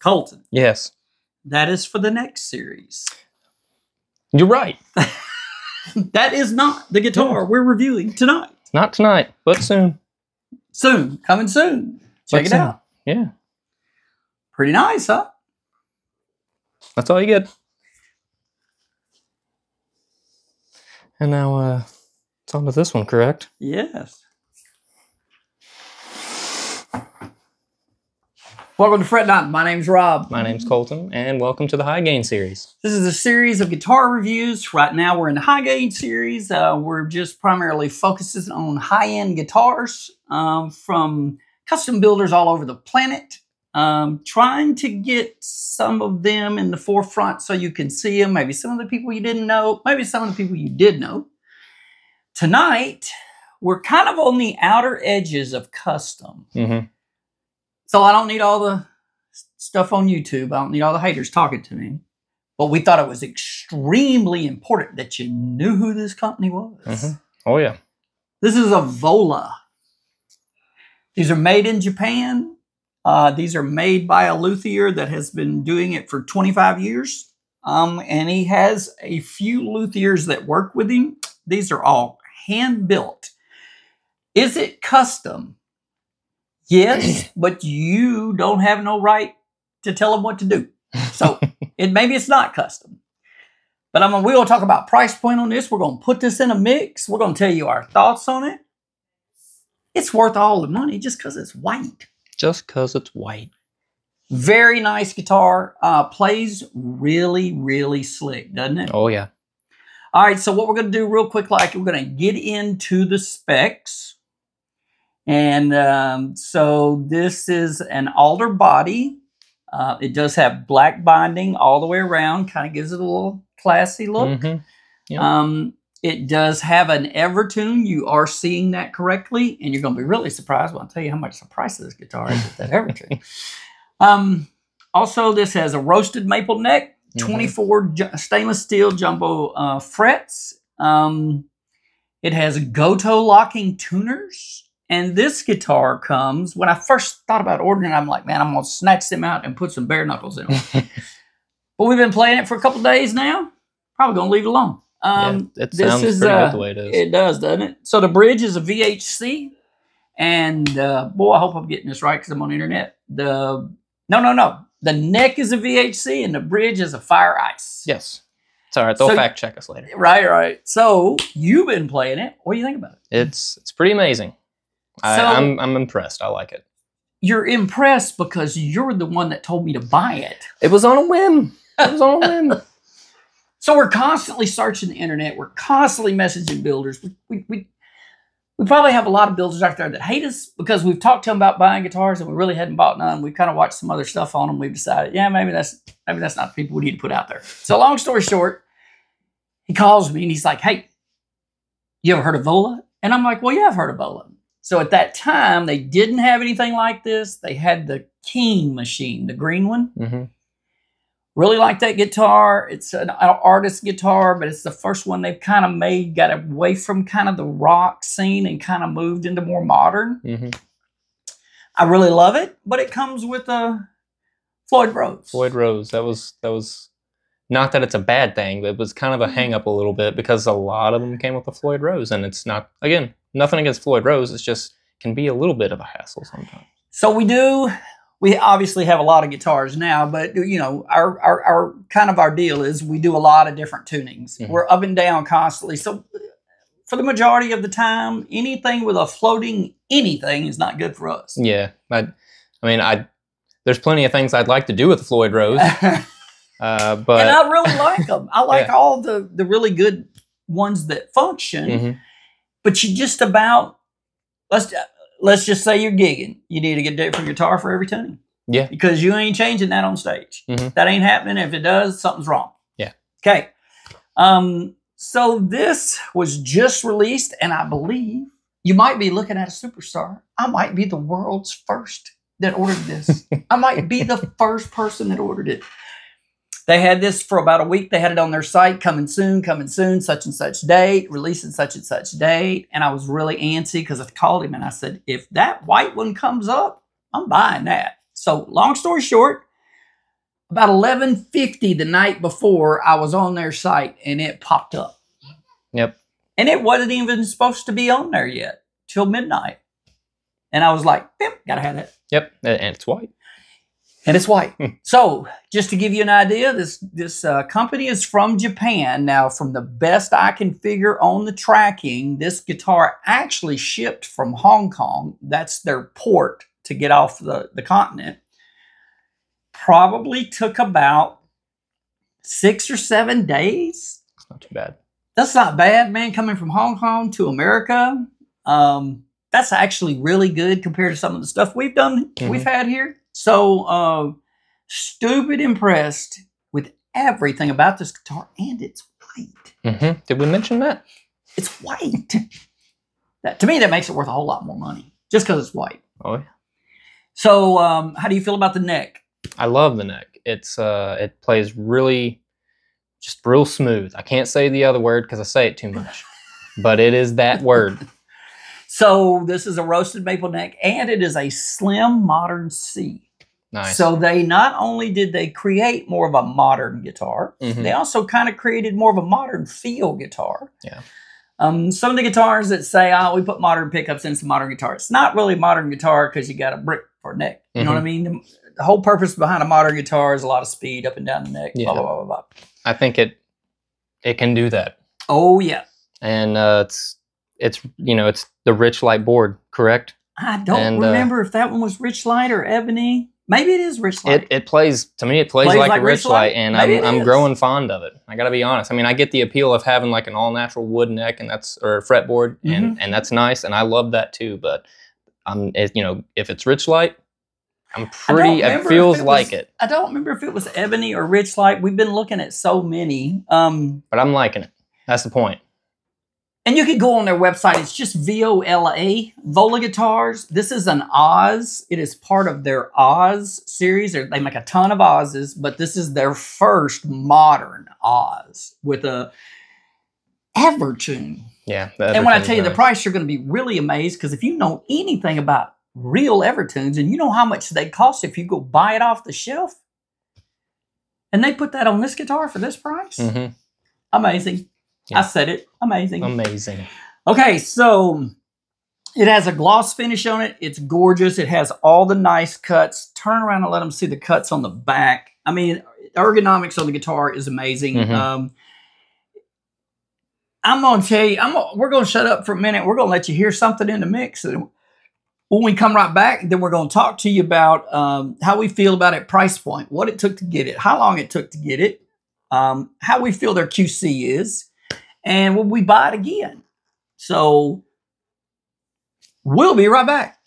Colton, Yes. that is for the next series. You're right. That is not the guitar we're reviewing tonight. Not tonight, but soon. Soon, coming soon. Check But it soon. out. Yeah. Pretty nice, huh? That's all you get. And now uh it's on to this one, correct? Yes. Welcome to Fret Not. My name's Rob. My name's Colton, and welcome to the High Gain series. This is a series of guitar reviews. Right now, we're in the high gain series. Uh, we're just primarily focusing on high end guitars um, from custom builders all over the planet. Um, trying to get some of them in the forefront so you can see them. Maybe some of the people you didn't know, maybe some of the people you did know. Tonight, we're kind of on the outer edges of custom. Mm-hmm. So I don't need all the stuff on YouTube. I don't need all the haters talking to me. But we thought it was extremely important that you knew who this company was. Mhm. Oh yeah. This is a Vola. These are made in Japan. Uh, these are made by a luthier that has been doing it for 25 years. Um, and he has a few luthiers that work with him. These are all hand built. Is it custom? Yes, but you don't have no right to tell them what to do. So it maybe it's not custom. But I'm we're gonna talk about price point on this. We're gonna put this in a mix. We're gonna tell you our thoughts on it. It's worth all the money just because it's white. Just cause it's white. Very nice guitar. Uh, plays really, really slick, doesn't it? Oh yeah. All right, so what we're going to do real quick, like we're going to get into the specs. And um, so this is an alder body. Uh, it does have black binding all the way around, kind of gives it a little classy look. Mhm. Yep. Um, it does have an Evertune. You are seeing that correctly, and you're going to be really surprised when I tell you how much the price of this guitar is at that Evertune. um, also, this has a roasted maple neck, Mhm. 24 ju- stainless steel jumbo uh, frets. Um, it has Goto locking tuners. And this guitar comes, when I first thought about ordering it, I'm like, man, I'm going to snatch them out and put some bare knuckles in them. but we've been playing it for a couple days now. Probably going to leave it alone. Um, yeah, it this sounds is, pretty uh, the way it is. it does, doesn't it? So the bridge is a VHC, and uh, boy, I hope I'm getting this right because I'm on the internet. The no, no, no. The neck is a VHC, and the bridge is a Fire Ice. yes. It's all right. They'll So- fact check us later. Right, right. So you've been playing it. What do you think about it? It's it's pretty amazing. I, So- I'm I'm impressed. I like it. You're impressed because you're the one that told me to buy it. It was on a whim. It was on a whim. So we're constantly searching the internet. We're constantly messaging builders. We, we, we, we probably have a lot of builders out there that hate us because we've talked to them about buying guitars and we really hadn't bought none. We've kind of watched some other stuff on them. We've decided, yeah, maybe that's maybe that's not the people we need to put out there. So long story short, he calls me and he's like, hey, you ever heard of Vola? And I'm like, well, yeah, I've heard of Vola. So at that time, they didn't have anything like this. They had the King machine, the green one. hmm Really like that guitar. It's an artist guitar, but it's the first one they've kind of made, got away from kind of the rock scene and kind of moved into more modern. hmm I really love it, but it comes with a Floyd Rose. Floyd Rose. That was that was not that it's a bad thing, but it was kind of a hang up a little bit because a lot of them came with a Floyd Rose, and it's not again nothing against Floyd Rose. It's just can be a little bit of a hassle sometimes. So we do. We obviously have a lot of guitars now, but you know, our our, our kind of our deal is we do a lot of different tunings. Mhm. We're up and down constantly. So for the majority of the time, anything with a floating anything is not good for us. Yeah, I, I mean, I there's plenty of things I'd like to do with the Floyd Rose, uh, but and I really like them. I like Yeah. all the the really good ones that function. Mhm. But you just about let's let's just say you're gigging. You need to get a different guitar for every tuning. Yeah. Because you ain't changing that on stage. Mhm. That ain't happening. If it does, something's wrong. Yeah. Okay. Um. So this was just released, and I believe you might be looking at a superstar. I might be the world's first that ordered this. I might be the first person that ordered it. They had this for about a week. They had it on their site, coming soon, coming soon, such and such date, releasing such and such date. And I was really antsy because I called him and I said, if that white one comes up, I'm buying that. So, long story short, about 11:50 the night before I was on their site and it popped up. Yep. And it wasn't even supposed to be on there yet till midnight. And I was like, "Yep, gotta have it." Yep. And and it's white. And it's white. Hmm. so, just to give you an idea, this this uh, company is from Japan. Now, from the best I can figure on the tracking, this guitar actually shipped from Hong Kong. That's their port to get off the, the continent. Probably took about six or seven days. It's not too bad. That's not bad, man. Coming from Hong Kong to America, um, that's actually really good compared to some of the stuff we've done, Mhm. we've had here. So, uh, stupid impressed with everything about this guitar, and it's white. hmm Did we mention that? It's white. that to me, that makes it worth a whole lot more money just because it's white. Oh, yeah. So, um, how do you feel about the neck? I love the neck. It's uh, it plays really, just real smooth. I can't say the other word because I say it too much, but it is that word. So, this is a roasted maple neck, and it is a slim modern C. Nice. So they not only did they create more of a modern guitar, Mhm. they also kind of created more of a modern feel guitar. Yeah. Um, some of the guitars that say, "Oh, we put modern pickups into modern guitar," it's not really modern guitar because you got a brick for a neck. You know what I mean? The, the whole purpose behind a modern guitar is a lot of speed up and down the neck. Yeah. blah blah blah. blah. I think it it can do that, Oh yeah. and uh, it's it's you know it's the Richlite board, correct? I don't And, uh, remember if that one was Richlite or Ebony. Maybe it is Richlite. It it plays to me. It plays, Plays like, like a rich Rich light, Light? and Maybe I'm I'm growing fond of it. I got to be honest. I mean, I get the appeal of having like an all natural wood neck, and that's or fretboard, and Mm-hmm. and that's nice, and I love that too. But I'm it, you know if it's Richlite, I'm pretty. It feels it like was- it, I don't remember if it was Ebony or Richlite. We've been looking at so many. Um, but I'm liking it. That's the point. And you can go on their website. It's just V O L A, Vola Guitars. This is an Oz. It is part of their Oz series. They make a ton of Oz's, but this is their first modern Oz with a Evertune. Yeah. And when I tell you the price, you're going to be really amazed because if you know anything about real Evertunes and you know how much they cost if you go buy it off the shelf, and they put that on this guitar for this price, Mhm. amazing. I said it, amazing. amazing. Okay, so it has a gloss finish on it. It's gorgeous. It has all the nice cuts. Turn around and let them see the cuts on the back. I mean, ergonomics on the guitar is amazing. Mhm. Um, I'm gonna tell you. I'm. Gonna, we're gonna shut up for a minute. We're gonna let you hear something in the mix. And when we come right back, then we're gonna talk to you about um, how we feel about it, price point, what it took to get it, how long it took to get it, um, how we feel their QC is, and will we buy it again? So we'll be right back.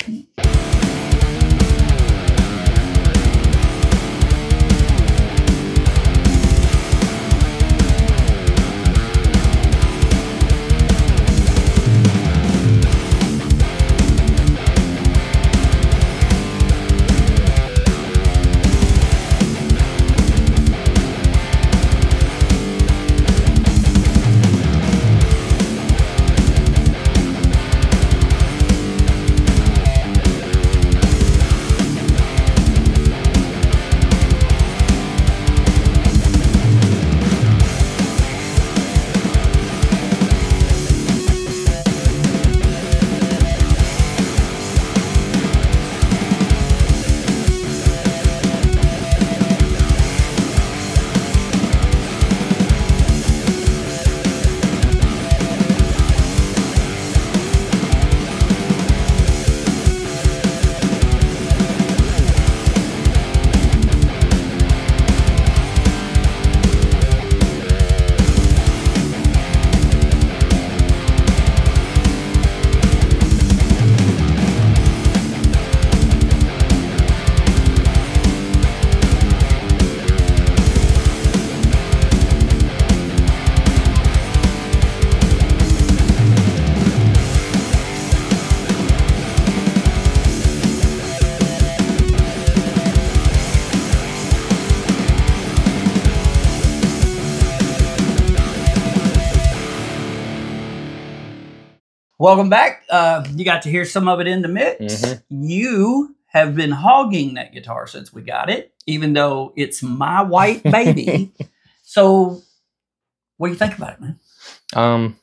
Welcome back. Uh, you got to hear some of it in the mix. Mhm. You have been hogging that guitar since we got it, even though it's my white baby. so, what do you think about it, man? Um,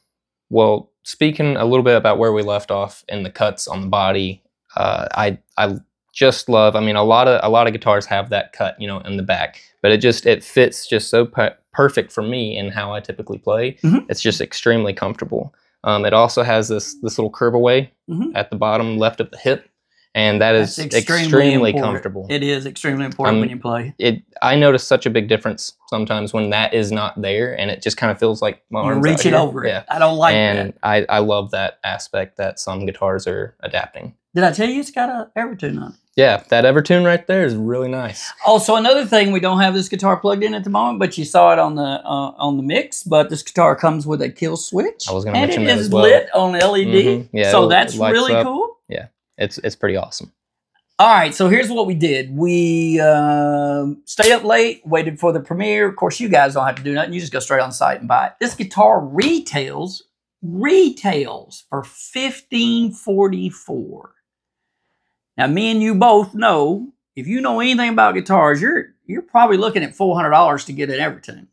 well, speaking a little bit about where we left off in the cuts on the body, uh, I I just love. I mean, a lot of a lot of guitars have that cut, you know, in the back, but it just it fits just so per- perfect for me and how I typically play. Mhm. It's just extremely comfortable. Um, it also has this this little curve away Mhm. at the bottom left of the hip, and that is That's extremely, important. comfortable. It is extremely important Um, when you play. it I notice such a big difference sometimes when that is not there, and it just kind of feels like my arms reaching over Yeah. it. I don't like and that. I, I love that aspect that some guitars are adapting. Did I tell you it's got a Evertune on it? Yeah, that Evertune right there is really nice. Also, another thing, we don't have this guitar plugged in at the moment, but you saw it on the uh, on the mix. But this guitar comes with a kill switch. I was gonna mention it that is as well. lit on LED. Mhm. Yeah, so that's really up. cool. Yeah, it's it's pretty awesome. All right, so here's what we did. We um stayed up late, waited for the premiere. Of course, you guys don't have to do nothing. You just go straight on site and buy it. This guitar retails retails for fifteen forty four. Now, me and you both know if you know anything about guitars, you're you're probably looking at four hundred dollars to get an Evertune.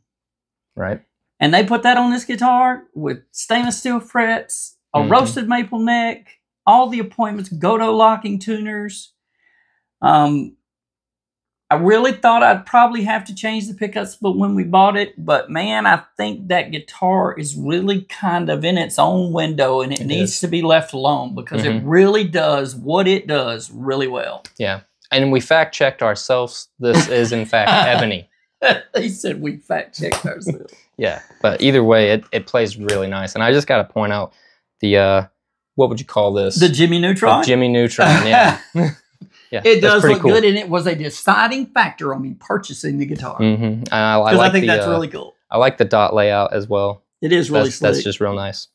Right? And they put that on this guitar with stainless steel frets, a Mhm. roasted maple neck, all the appointments, Goto locking tuners. Um, I really thought I'd probably have to change the pickups, but when we bought it, but man, I think that guitar is really kind of in its own window, and it, It needs is. to be left alone because it Mhm. really does what it does really well. Yeah. And we fact checked ourselves. This is in fact ebony. they said we fact checked ourselves. Yeah. But either way, it, it plays really nice. And I just gotta point out the uh what would you call this? the Jimmy Neutron. The Neutron. Jimmy Neutron, yeah. yeah. It does look cool. good, and it was a deciding factor on me purchasing the guitar because hmm I, I I, think the, that's uh, really cool. I like the dot layout as well. It is really that's, that's just real nice.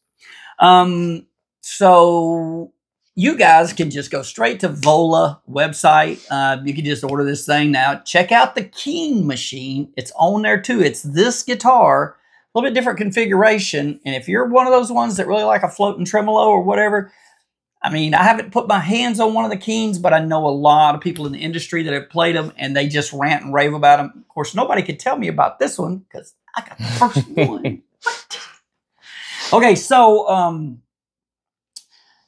um, so you guys can just go straight to Vola website. Uh, you can just order this thing now. Check out the King machine; it's on there too. It's this guitar, a little bit different configuration. And if you're one of those ones that really like a floating tremolo or whatever. I mean, I haven't put my hands on one of the Keens, but I know a lot of people in the industry that have played them, and they just rant and rave about them. Of course, nobody could tell me about this one because I got the first one. Okay, so um,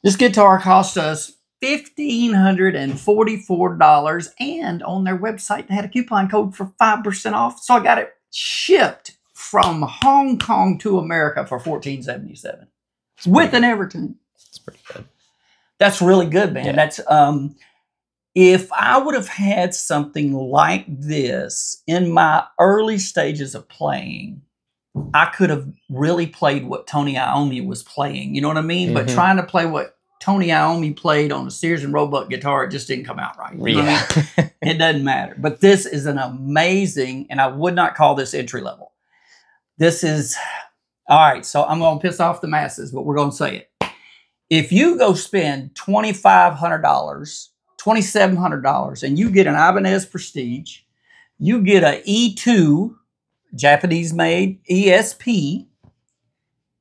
this guitar cost us fifteen hundred and forty-four dollars, and on their website they had a coupon code for five percent off. So I got it shipped from Hong Kong to America for fourteen seventy-seven with an Evertune. It's pretty good. That's really good, man. Yeah. That's um if I would have had something like this in my early stages of playing, I could have really played what Tony Iommi was playing. You know what I mean? But Mhm. trying to play what Tony Iommi played on a Sears and Roebuck guitar, it just didn't come out right. You know what I mean? It doesn't matter. But this is an amazing, and I would not call this entry level. This is all right. So I'm going to piss off the masses, but we're going to say it. If you go spend twenty five hundred dollars, twenty seven hundred dollars, and you get an Ibanez Prestige, you get a E2 Japanese made ESP,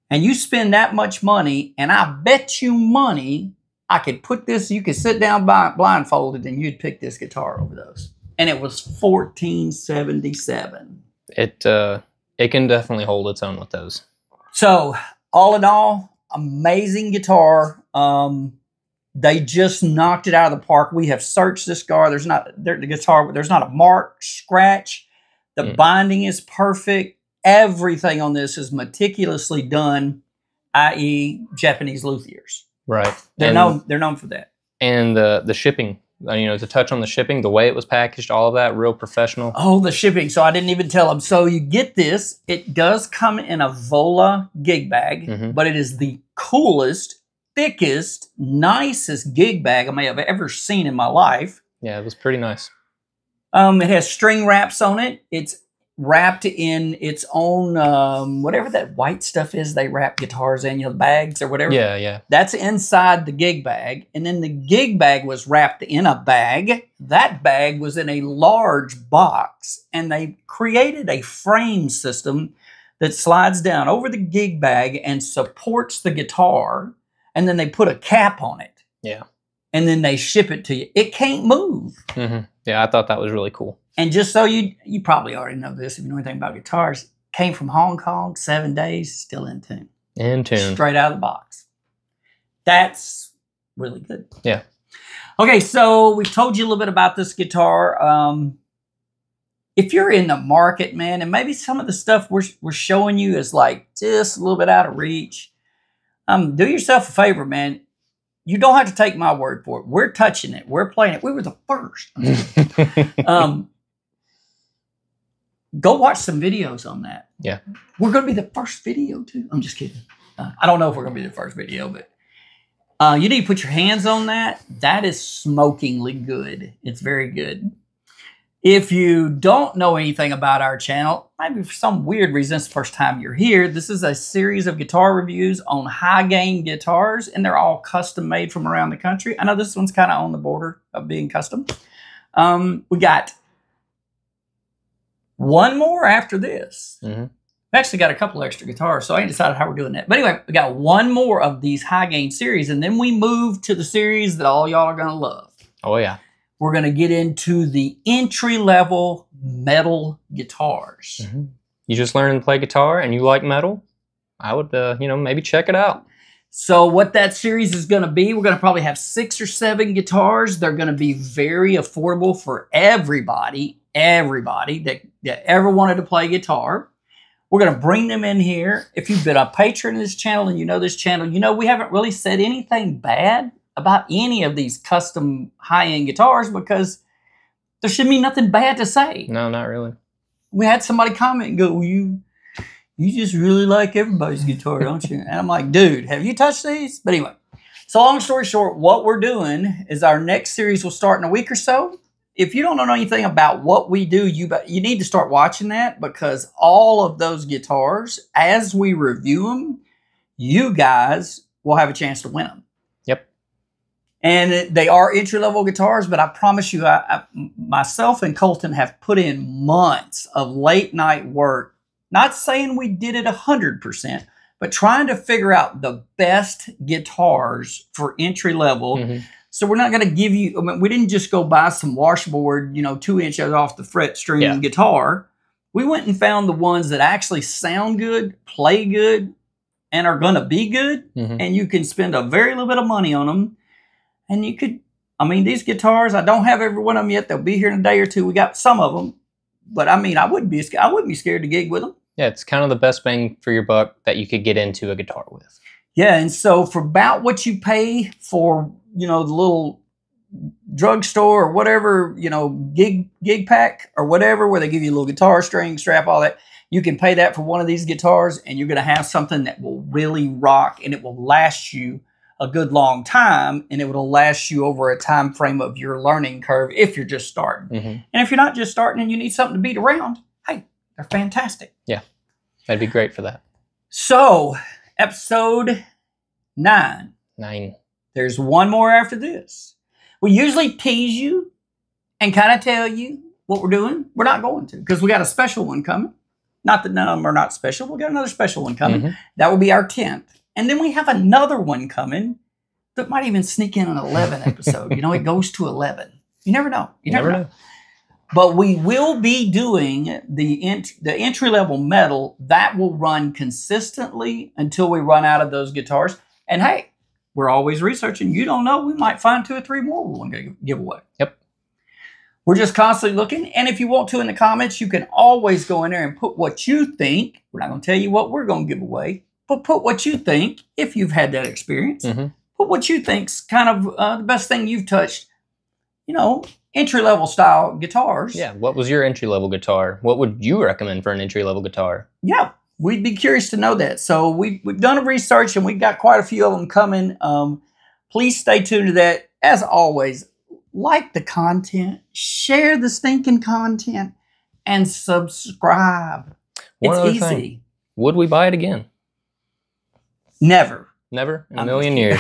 and you spend that much money, and I bet you money I could put this, you could sit down blindfolded and you'd pick this guitar over those. And it was 1477. it uh it can definitely hold its own with those. So, all in all, amazing guitar. Um, they just knocked it out of the park. We have searched this guitar. There's not there, the guitar, there's not a mark, scratch. The Mm. binding is perfect. Everything on this is meticulously done, i.e., Japanese luthiers. Right. They're and, known. They're known for that. and the the shipping, you know, to touch on the shipping, the way it was packaged, all of that, real professional. Oh, the shipping. So I didn't even tell them. So you get this. It does come in a Vola gig bag, Mhm. but it is the coolest, thickest, nicest gig bag I may have ever seen in my life. Yeah, it was pretty nice. Um, it has string wraps on it. It's wrapped in its own um, whatever that white stuff is. They wrap guitars in, you know, bags or whatever. Yeah, yeah. That's inside the gig bag. And then the gig bag was wrapped in a bag. That bag was in a large box. And they created a frame system that slides down over the gig bag and supports the guitar. And then they put a cap on it. Yeah. and then they ship it to you. It can't move. hmm Yeah, I thought that was really cool. And just so you you probably already know this if you know anything about guitars, came from Hong Kong, seven days, still in tune. In tune. Straight out of the box. That's really good. Yeah. Okay, so we've told you a little bit about this guitar. Um, if you're in the market, man, and maybe some of the stuff we're, we're showing you is like just a little bit out of reach, um, do yourself a favor, man. You don't have to take my word for it. We're touching it. We're playing it. We were the first. um, go watch some videos on that. Yeah. We're going to be the first video too. I'm just kidding. Uh, I don't know if we're going to be the first video, but uh, you need to put your hands on that. That is smokingly good. It's very good. If you don't know anything about our channel, maybe for some weird reason it's the first time you're here, this is a series of guitar reviews on high gain guitars, and they're all custom made from around the country. I know this one's kind of on the border of being custom. Um, we got one more after this. Mhm. We actually got a couple extra guitars, so I ain't decided how we're doing that. But anyway, we got one more of these high gain series, and then we move to the series that all y'all are gonna love. Oh yeah. We're gonna get into the entry level metal guitars. Mhm. You just learned to play guitar and you like metal? I would, uh, you know, maybe check it out. So what that series is going to be, we're going to probably have six or seven guitars. They're going to be very affordable for everybody, everybody that, that ever wanted to play guitar. We're going to bring them in here. If you've been a patron of this channel and you know this channel, you know we haven't really said anything bad about any of these custom high-end guitars because there should be nothing bad to say No, not really. we had somebody comment and go, well, you you just really like everybody's guitar, don't you? And I'm like, dude, have you touched these? But anyway, so long story short, what we're doing is our next series will start in a week or so. If you don't know anything about what we do, you you need to start watching that because all of those guitars, as we review them, you guys will have a chance to win them. And they are entry level guitars, but I promise you, I, I, myself and Colton have put in months of late night work. Not saying we did it 100%, but trying to figure out the best guitars for entry level. Mhm. So we're not going to give you, I mean, we didn't just go buy some washboard, you know, two inches off the fret string Yeah. guitar. We went and found the ones that actually sound good, play good, and are going to be good Mhm. and you can spend a very little bit of money on them. And you could, I mean, these guitars, I don't have every one of them yet. They'll be here in a day or two. We got some of them, but I mean, I wouldn't be, I wouldn't be scared to gig with them. Yeah, it's kind of the best bang for your buck that you could get into a guitar with. Yeah, and so for about what you pay for, you know, the little drugstore or whatever, you know, gig gig pack or whatever, where they give you a little guitar string, strap, all that. You can pay that for one of these guitars, and you're going to have something that will really rock, and it will last you a good long time, and it will last you over a time frame of your learning curve if you're just starting. hmm And if you're not just starting and you need something to beat around, hey, they're fantastic. Yeah. That'd be great for that. So, episode nine. Nine. There's one more after this. We usually tease you and kind of tell you what we're doing. We're not going to because we got a special one coming. Not that none of them are not special. We got another special one coming. Mhm. That will be our 10th. And then we have another one coming that might even sneak in an 11 episode. you know, it goes to 11. You never know. You, never, know. But we will be doing the ent- the entry level metal that will run consistently until we run out of those guitars. And hey, we're always researching. You don't know, we might find two or three more we want to give away. Yep. We're just constantly looking. And if you want to in the comments, you can always go in there and put what you think. We're not going to tell you what we're going to give away, but put what you think if you've had that experience. Mhm. Put what you think's kind of uh, the best thing you've touched. You know, entry level style guitars. Yeah. What was your entry level guitar? What would you recommend for an entry level guitar? yeah, we'd be curious to know that. So we, we've done a research and we've got quite a few of them coming. Um, please stay tuned to that. As always, like the content, share the stinking content, and subscribe. One it's easy. thing. Would we buy it again? Never. Never in a I'm million years.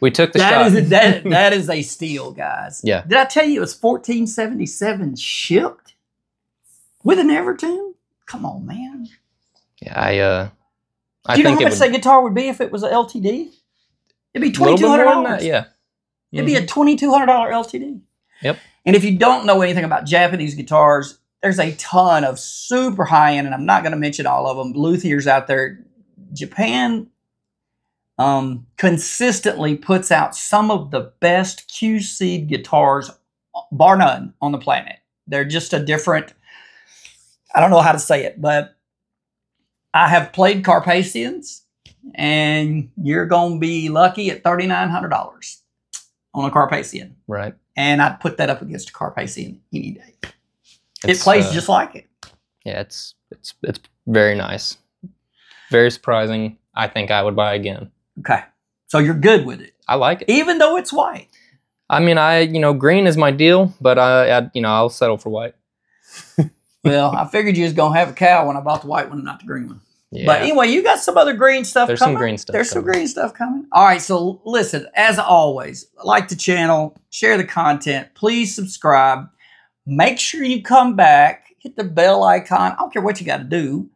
We took the That shot. is a, that, that is a steal, guys. Yeah. Did I tell you it was 1477 shipped with an Evertune? Come on, man. yeah, I uh, I Do you know how much would that guitar would be if it was a LTD? It'd be a little bit more $2,200. than that. Yeah. It'd be a $2,200 LTD. Yep. And if you don't know anything about Japanese guitars, there's a ton of super high end, and I'm not going to mention all of them, luthiers out there. Japan um, consistently puts out some of the best QC guitars, bar none, on the planet. They're just a different, I don't know how to say it, but I have played Carpathians, and you're going to be lucky at $3,900 on a Carpathian. Right. And I'd put that up against a Carpathian any day. it plays uh, just like it. Yeah, it's it's it's very nice. Very surprising. I think I would buy again. Okay. So you're good with it, I like it. even though it's white. I mean, I you know green is my deal, but I, I you know I'll settle for white. Well, I figured you was gonna have a cow when I bought the white one, and not the green one. Yeah. But anyway, you got some other green stuff There's coming. some green stuff There's some green stuff coming. All right. So listen, as always, like the channel, share the content, please subscribe. Make sure you come back, hit the bell icon. I don't care what you got to do.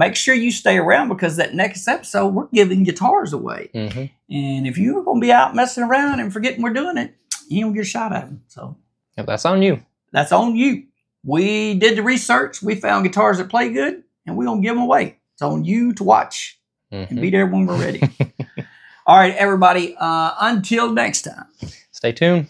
Make sure you stay around because that next episode we're giving guitars away. hmm And if you're gonna be out messing around and forgetting we're doing it, you don't get a shot at them. So If that's on you. that's on you. We did the research. We found guitars that play good, and we're gonna give them away. It's on you to watch and Mhm. be there when we're ready. All right, everybody. Uh, until next time. Stay tuned.